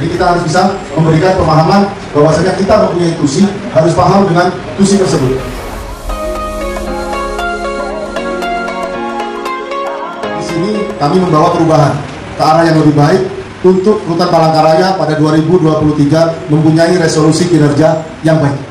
Jadi kita harus bisa memberikan pemahaman bahwasanya kita mempunyai tusi harus paham dengan tusi tersebut. Di sini kami membawa perubahan ke arah yang lebih baik untuk Rutan Palangkaraya pada 2023 mempunyai resolusi kinerja yang baik.